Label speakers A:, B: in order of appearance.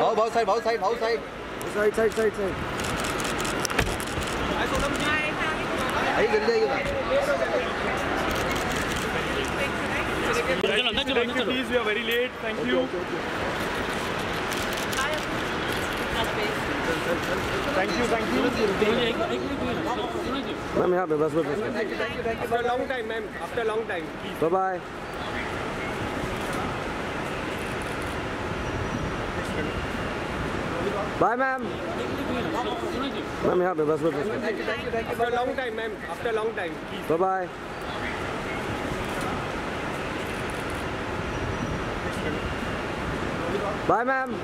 A: Bỏ bỏ xây bỏ xây bỏ xây xây xây xây xây ấy gần đây mà
B: Thank you, please. We are very late. Thank you. Thank you, thank you.
A: Ma'am यहाँ पे बस
B: में long time ma'am after long time
A: bye bye ma'am ma'am यहाँ पे बस
B: में long time ma'am after long
A: time bye bye ma'am